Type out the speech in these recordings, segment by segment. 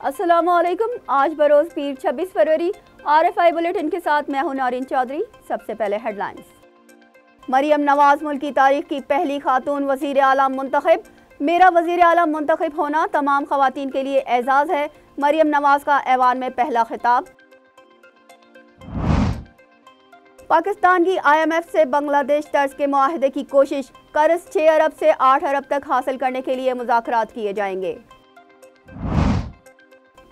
असलकुम आज बरोज पीर 26 फरवरी, RFI bulletin के साथ मैं हूँ नारिन चौधरी। सबसे पहले हेडलाइंस। मरियम नवाज़ मुल्क की तारीख की पहली खातून वज़ीर आलम मुंतखब। मेरा वज़ीर आलम मुंतखब होना तमाम खवतान के लिए एजाज़ है। मरियम नवाज़ का ऐवान में पहला खिताब। पाकिस्तान की आईएमएफ से बांग्लादेश तर्ज के माहदे की कोशिश, कर्ज छः अरब से आठ अरब तक हासिल करने के लिए मुजाकर किए जाएँगे।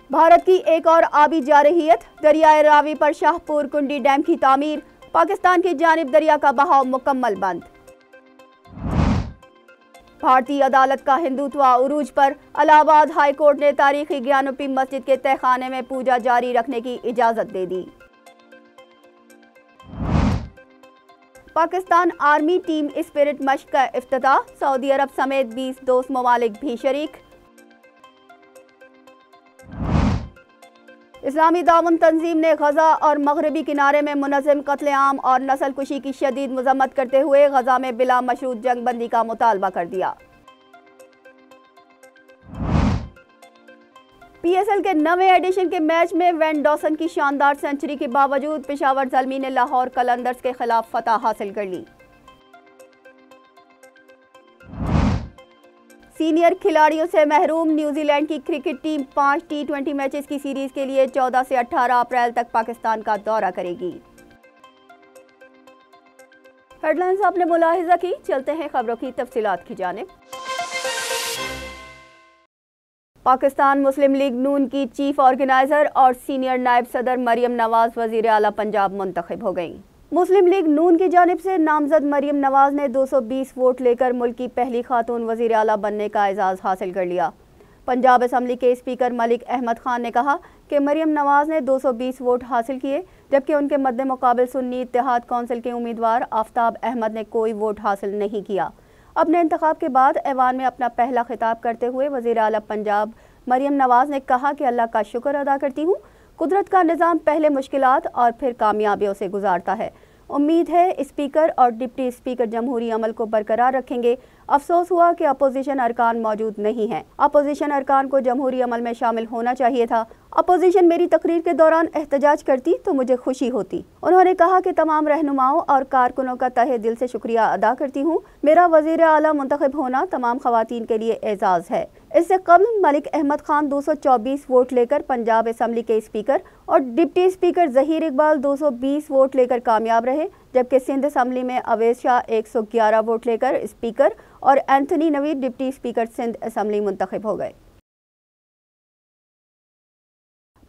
भारत की एक और आबी जारहियत दरियाए रावी पर शाहपुर कुंडी डैम की तामीर, पाकिस्तान की जानब दरिया का बहाव मुकम्मल बंद। भारतीय अदालत का हिंदुत्व उरूज पर इलाहाबाद हाई कोर्ट ने तारीखी ज्ञानोपी मस्जिद के तहखाने में पूजा जारी रखने की इजाज़त दे दी। पाकिस्तान आर्मी टीम स्पिरिट मश्क का अफ्ताह सऊदी अरब समेत 20 दोस्त ममालिक भी शरीक। इस्लामी दामन तंजीम ने गजा और मगरबी किनारे में मुनजम कत्लेआम और नस्ल कुशी की शदीद मजम्मत करते हुए गजा में बिला मशरूत जंग बंदी का मुतालबा कर दिया। पी एस एल के नवे एडिशन के मैच में वैन डॉसन की शानदार सेंचुरी के बावजूद पिशावर जलमी ने लाहौर कलंदर्स के खिलाफ फतह हासिल कर ली। सीनियर खिलाड़ियों से महरूम न्यूजीलैंड की क्रिकेट टीम पाँच टी ट्वेंटी मैचेस की सीरीज़ के लिए 14 से 18 अप्रैल तक पाकिस्तान का दौरा करेगी। हेडलाइंस आपने मुलाहिजा की, चलते हैं खबरों की तफसीलात की जानेब। पाकिस्तान मुस्लिम लीग नून की चीफ ऑर्गेनाइजर और सीनियर नायब सदर मरियम नवाज़ वज़ीर अला पंजाब मुंतखब हो गई। मुस्लिम लीग नून की जानब से नामजद मरियम नवाज़ ने 220 वोट लेकर मुल्क की पहली खातून वज़ीर अला बनने का एजाज़ हासिल कर लिया। पंजाब असम्बली के स्पीकर मलिक अहमद खान ने कहा कि मरियम नवाज़ ने 220 वोट हासिल किए, जबकि उनके मद्द मुकाबल सुन्नी इतिहाद कौंसिल के उम्मीदवार आफ्ताब अहमद ने कोई वोट हासिल नहीं किया। अपने इंतखब के बाद ऐवान में अपना पहला खिताब करते हुए वज़ीर अला पंजाब मरियम नवाज़ ने कहा कि अल्लाह का शुक्र अदा करती हूँ। कुदरत का निज़ाम पहले मुश्किलात और फिर कामयाबियों से गुजारता है। उम्मीद है स्पीकर और डिप्टी स्पीकर जमहूरी अमल को बरकरार रखेंगे। अफसोस हुआ कि अपोजिशन अरकान मौजूद नहीं है। अपोजिशन अरकान को जमहूरी अमल में शामिल होना चाहिए था। अपोजिशन मेरी तकरीर के दौरान एहतजाज करती तो मुझे खुशी होती। उन्होंने कहा कि तमाम रहनुमाओं और कारकुनों का तहे दिल से शुक्रिया अदा करती हूँ। मेरा वज़ीर अला मुंतखब होना तमाम खवतान के लिए एजाज़ है। इससे कबल मलिक अहमद खान 224 वोट लेकर पंजाब असम्बली के स्पीकर और deputy speaker Zaheer Iqbal 220 vote लेकर कामयाब रहे। जबकि सिंध असम्बली में अवैध शाह 111 वोट लेकर स्पीकर और Anthony Naveed deputy speaker Sindh assembly मुंतखब हो गए।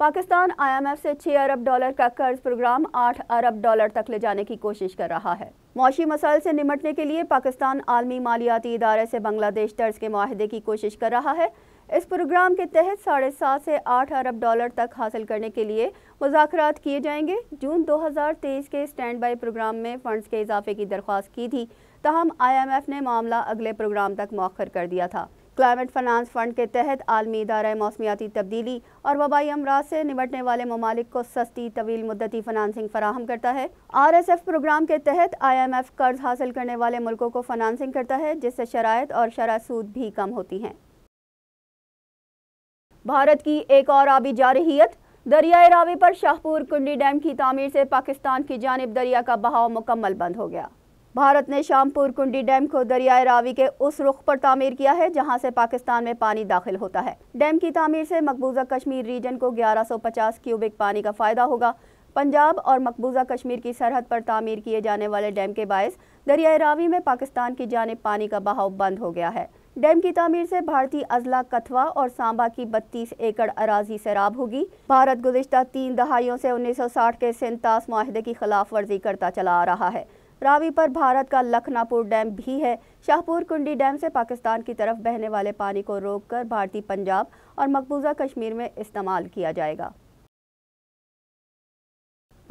पाकिस्तान आईएमएफ से 6 अरब डॉलर का कर्ज प्रोग्राम 8 अरब डॉलर तक ले जाने की कोशिश कर रहा है। मौशी मसाइल से निमटने के लिए पाकिस्तान आलमी मालियाती इदारे से बांग्लादेश तर्ज के माहदे की कोशिश कर रहा है। इस प्रोग्राम के तहत साढ़े सात से आठ अरब डॉलर तक हासिल करने के लिए मुजाकर किए जाएँगे। जून 2023 के स्टैंड बाई प्रोग्राम में फंड्स के इजाफे की दरख्वास्त की थी। तहम आईएमएफ ने मामला अगले प्रोग्राम तक मौखर कर दिया था। क्लाइमेट फाइनेंस फंड के तहत आलमी इदारा मौसमियाती तब्दीली और वबाई अमराज से निपटने वाले ममालिक को सस्ती तवील मुद्दती फाइनेंसिंग फराहम करता है। आर एस एफ़ प्रोग्राम के तहत आई एम एफ़ कर्ज हासिल करने वाले मुल्कों को फाइनेंसिंग करता है, जिससे शरात और शरा सूद भी कम होती हैं। भारत की एक और आबी जारहियत दरियाए रावी पर शाहपुर कुंडी डैम की तामीर से पाकिस्तान की जानब दरिया का बहाव मुकम्मल बंद हो गया। भारत ने शामपुर कुंडी डैम को दरियाए रावी के उस रुख पर तामीर किया है, जहाँ से पाकिस्तान में पानी दाखिल होता है। डैम की तामीर से मकबूजा कश्मीर रीजन को 1150 क्यूबिक पानी का फ़ायदा होगा। पंजाब और मकबूजा कश्मीर की सरहद पर तामीर किए जाने वाले डैम के बायस दरियाए रावी में पाकिस्तान की जानब पानी का बहाव बंद हो गया है। डैम की तामीर से भारतीय अजला कथवा और सांबा की 32 एकड़ अराजी सैराब होगी। भारत गुजशत तीन दहाइयों से 1960 के सिंतास माहदे की खिलाफ वर्जी करता चला आ रहा है। रावी पर भारत का लखनापुर डैम भी है। शाहपुर कुंडी डैम से पाकिस्तान की तरफ़ बहने वाले पानी को रोककर भारतीय पंजाब और मकबूजा कश्मीर में इस्तेमाल किया जाएगा।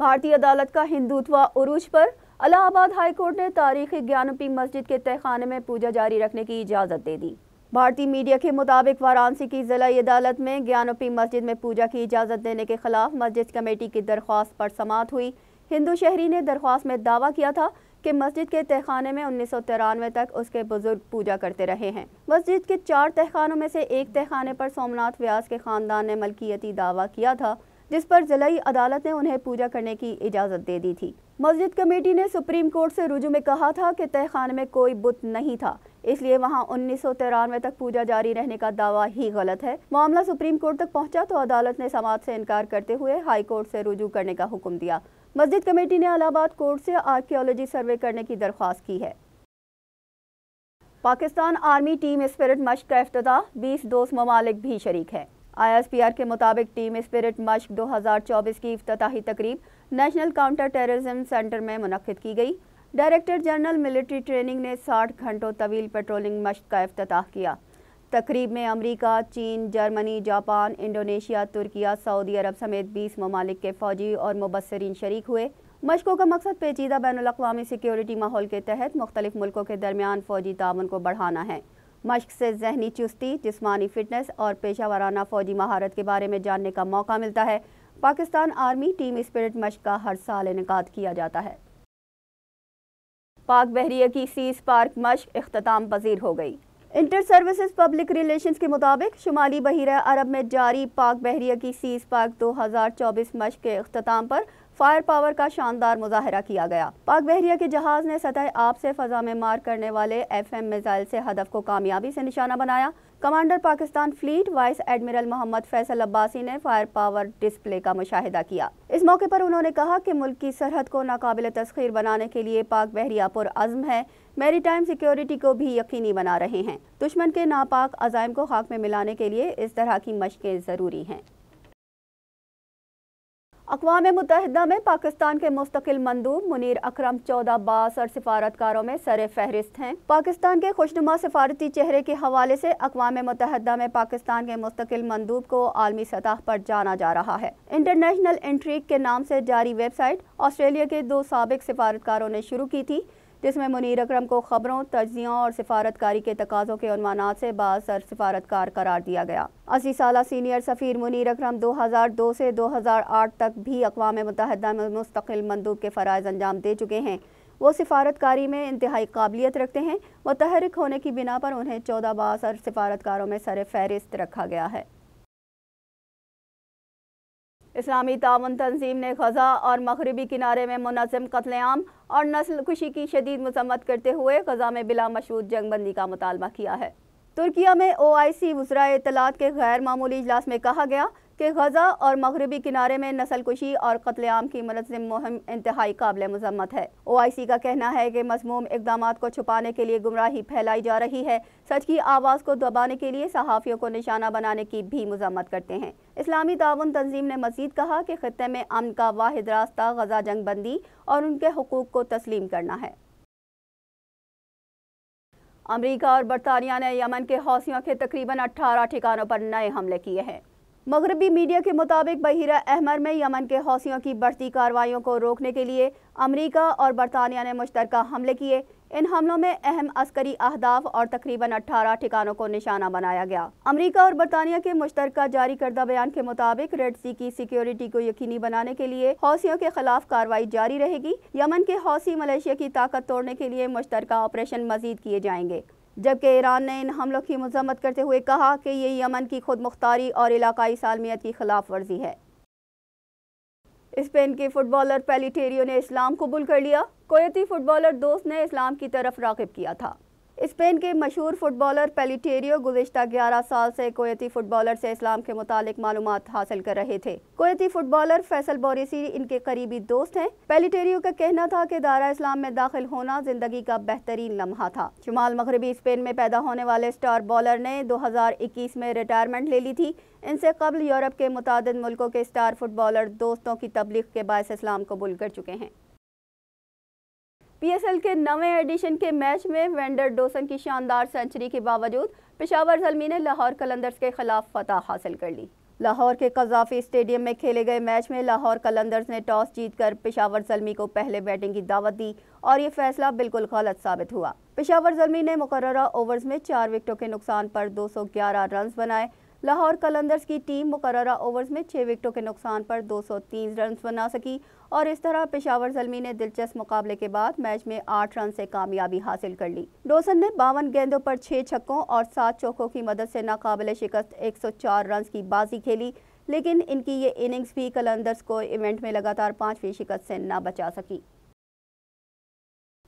भारतीय अदालत का हिंदुत्व उरूज पर अलाहाबाद हाईकोर्ट ने तारीखी ज्ञानपी मस्जिद के तहखाने में पूजा जारी रखने की इजाज़त दे दी। भारतीय मीडिया के मुताबिक वाराणसी की जिला अदालत में ज्ञानपी मस्जिद में पूजा की इजाज़त देने के खिलाफ मस्जिद कमेटी की दरख्वास्त पर समात हुई। हिंदू शहरी ने दरख्वास्त में दावा किया था कि मस्जिद के तहखाने में उन्नीस सौ तिरानवे तक उसके बुज़ुर्ग पूजा करते रहे हैं। मस्जिद के चार तहखानों में से एक तहखाने पर सोमनाथ व्यास के खानदान ने मलकियती दावा किया था। जिस पर जिलाई अदालत ने उन्हें पूजा करने की इजाज़त दे दी थी। मस्जिद कमेटी ने सुप्रीम कोर्ट से रुजू में कहा था कि तहखाने में कोई बुत नहीं था, इसलिए वहाँ उन्नीस सौ तिरानवे तक पूजा जारी रहने का दावा ही गलत है। मामला सुप्रीम कोर्ट तक पहुँचा तो अदालत ने समाज से इनकार करते हुए हाई कोर्ट से रुजू करने का हुक्म दिया। मस्जिद कमेटी ने अलाहाबाद कोर्ट से आर्कियोलॉजी सर्वे करने की दरख्वास्त की है। पाकिस्तान आर्मी टीम स्पिरिट मश्क का अफ्ताह, बीस दोस्त ममालिक भी शरीक है। आईएसपीआर के मुताबिक टीम स्पिरिट मश्क 2024 की अफ्ताही तकरीब नेशनल काउंटर टेररिज्म सेंटर में मुनद की गई। डायरेक्टर जनरल मिलिट्री ट्रेनिंग ने 60 घंटों तवील पेट्रोलिंग मश्क का अफ्ताह किया। तकरीब में अमेरिका, चीन Germany Japan Indonesia Turkiye Saudi अरब समेत 20 ममालिक के फौजी और मुबसरीन शरीक हुए। मशकों का मकसद पेचीदा बैन अवी सिक्योरिटी माहौल के तहत मुख्तलिफ़ मुल्कों के दरमियान फौजी तावन को बढ़ाना है। मश्क से जहनी चुस्ती, जिसमानी फिटनेस और पेशा वाराना फौजी महारत के बारे में जानने का मौका मिलता है। पाकिस्तान आर्मी टीम स्पिरिट मश्क का हर साल इनका किया जाता है। पाक बहरिया की सीज पार्क मश्क अख्ताम पजीर हो गई। इंटर सर्विसेज़ पब्लिक रिलेशंस के मुताबिक शुमाली बहिरा अरब में जारी पाक बहरिया की सीज पार्क 2024 मश्क के अख्ताम पर फायर पावर का शानदार मुजाहरा किया गया। पाक बहरिया के जहाज़ ने सतह आप से फजा में मार करने वाले एफ़ एम मिसाइल से हदफ को कामयाबी से निशाना बनाया। Commander Pakistan fleet vice admiral Mohammad Faisal Abbasi ने फायर पावर डिस्प्ले का मुशाहिदा किया। इस मौके पर उन्होंने कहा कि मुल्क की सरहद को नाकाबिल तस्खीर बनाने के लिए पाक बहरिया पुर अज़म है। मेरी टाइम सिक्योरिटी को भी यकीनी बना रहे हैं। दुश्मन के नापाक अजायम को खाक में मिलाने के लिए इस तरह की मशकें ज़रूरी हैं। अकवा मुतहदा में पाकिस्तान के मुस्तकिल मंदूब मुनीर अकरम चौदह बास और सिफारतकारों में सर फहरिस्त हैं। पाकिस्तान के खुशनुमा सिफारती चेहरे के हवाले से अकवा मुतहदा में पाकिस्तान के मुस्तकिल मंदूब को आलमी सतह पर जाना जा रहा है। इंटरनेशनल इंट्रीक के नाम से जारी वेबसाइट ऑस्ट्रेलिया के दो सबक सिफारतकारों ने शुरू की थी। जिसमें मुनीर अक्रम को खबरों, तजियों और सिफारतकारी के तकाज़ों के अनवाना से बासर सिफारतकार करार दिया गया। अस्सी साल सीनियर सफ़ीर मुनीर अक्रम 2002 से 2008 तक भी अकवा मुतहदा में मुस्तकिल मंदूब के फ़रज़ अंजाम दे चुके हैं। वो सिफारतकारी में इंतहाई काबिलियत रखते हैं। मुतहरक होने की बिना पर उन्हें चौदह बासर सिफारतकारों में सर फहरिस्त रखा गया है। इस्लामी तावन तंजीम ने गजा और मगरबी किनारे में मुनम कत्लेआम और नस्ल खुशी की शदीद मजम्मत करते हुए गजा में बिला मशरूत जंगबंदी का मुतालबा किया है। तुर्किया में ओ आई सी वज्रा इतलात के गैर मामूली इजलास में कहा गया कि गजा और मगरबी किनारे में नस्ल कुशी और कत्लेआम की मनजम मुहिम इंतहाई काबिल मजम्मत है। ओ आई सी का कहना है कि मजमूम इकदाम को छुपाने के लिए गुमराही फैलाई जा रही है। सच की आवाज़ को दबाने के लिए सहाफ़ियों को निशाना बनाने की भी मजम्मत करते हैं। इस्लामी ताउन तंजीम ने मजीद कहा कि खत्े में अमन का वाद रास्ता, गजा जंग बंदी और उनके हकूक़ को तस्लीम करना है। अमरीका और बरतानिया ने यमन के हौसियों के तकरीबन 18 ठिकानों पर नए हमले किए हैं। मगरबी मीडिया के मुताबिक बहिरा अहमर में यमन के हौसियों की बढ़ती कार्रवाइयों को रोकने के लिए अमरीका और बरतानिया ने मुश्तर हमले किए। इन हमलों में अहम अस्करी अहदाफ और तकरीबन 18 ठिकानों को निशाना बनाया गया। अमरीका और बरतानिया के मुश्तर जारी करदा बयान के मुताबिक रेड सी की सिक्योरिटी को यकीनी बनाने के लिए हौसियों के खिलाफ कार्रवाई जारी रहेगी। यमन के हौसी मलेशिया की ताकत तोड़ने के लिए मुश्तर ऑपरेशन मजीद किए जाएँगे। जबकि ईरान ने इन हमलों की मजम्मत करते हुए कहा कि ये यमन की खुद मुख्तारी और इलाकई सालमियत की खिलाफ वर्जी है स्पेन के फुटबॉलर पैलीटेरियो ने इस्लाम कबूल कर लिया। कोयती फुटबॉलर दोस्त ने इस्लाम की तरफ़ रागब किया था। स्पेन के मशहूर फुटबॉलर पेलीटेरियो गुजशत 11 साल से कोयती फुटबॉलर से इस्लाम के मुतालिक मालूम हासिल कर रहे थे। कोयती फुटबॉलर फैसल बोरिसी इनके करीबी दोस्त हैं। पेलीटेरियो का कहना था कि दारा इस्लाम में दाखिल होना ज़िंदगी का बेहतरीन लम्हा था। शुमाल मगरबी स्पेन में पैदा होने वाले स्टार बॉलर ने 2021 में रिटायरमेंट ले ली थी। इनसे कबल यूरोप के मुतद मुल्कों के स्टार फुटबॉलर दोस्तों की तबलीग के बायस इस्लाम कबूल कर चुके हैं। पीएसएल के नवे एडिशन के मैच में वेंडर डोसन की शानदार सेंचुरी के बावजूद पेशावर जलमी ने लाहौर कलंदर्स के खिलाफ फतह हासिल कर ली। लाहौर के कजाफी स्टेडियम में खेले गए मैच में लाहौर कलंदर्स ने टॉस जीतकर पेशावर जलमी को पहले बैटिंग की दावत दी और ये फैसला बिल्कुल गलत साबित हुआ। पेशावर जलमी ने मुकर्रा ओवर्स में चार विकेटों के नुकसान पर 211 रन बनाए लाहौर कलंदर्स की टीम मुकर्रा ओवर्स में छह विकेटों के नुकसान पर 230 रन बना सकी और इस तरह पेशावर जलमी ने दिलचस्प मुकाबले के बाद मैच में आठ रन से कामयाबी हासिल कर ली। डोसन ने बावन गेंदों पर छः छक्कों और सात चौकों की मदद से नाकाबिल शिकस्त 104 रन की बाजी खेली, लेकिन इनकी ये इनिंग्स भी कलंदर्स को इवेंट में लगातार पाँचवीं शिकस्त से न बचा सकी।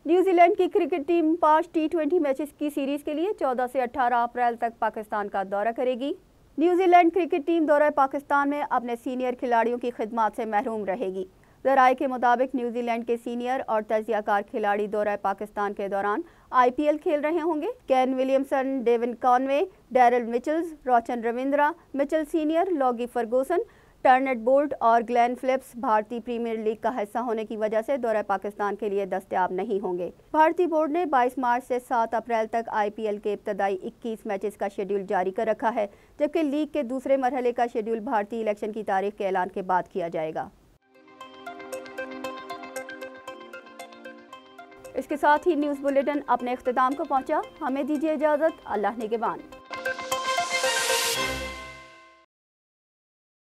न्यूजीलैंड की क्रिकेट टीम पाँच टी ट्वेंटी मैचेस की सीरीज़ के लिए 14 से 18 अप्रैल तक पाकिस्तान का दौरा करेगी। न्यूजीलैंड क्रिकेट टीम दौरा पाकिस्तान में अपने सीनियर खिलाड़ियों की खिदमत से महरूम रहेगी। जराये के मुताबिक न्यूजीलैंड के सीनियर और तजियाकार खिलाड़ी दौरा पाकिस्तान के दौरान आईपीएल खेल रहे होंगे। Kane Williamson, Devon Conway, Daryl Mitchell Rachin Ravindra, Mitchell senior Lockie Ferguson Trent Boult और ग्लैन फिलिप्स भारतीय प्रीमियर लीग का हिस्सा होने की वजह से दौरा पाकिस्तान के लिए दस्तियाब नहीं होंगे। भारतीय बोर्ड ने 22 मार्च से 7 अप्रैल तक आईपीएल के इब्तदाई 21 मैचेस का शेड्यूल जारी कर रखा है, जबकि लीग के दूसरे मरहले का शेड्यूल भारतीय इलेक्शन की तारीख के ऐलान के बाद किया जाएगा। इसके साथ ही न्यूज़ बुलेटिन अपने अख्ताम को पहुँचा। हमें दीजिए इजाज़त। अल्लाह निगेबान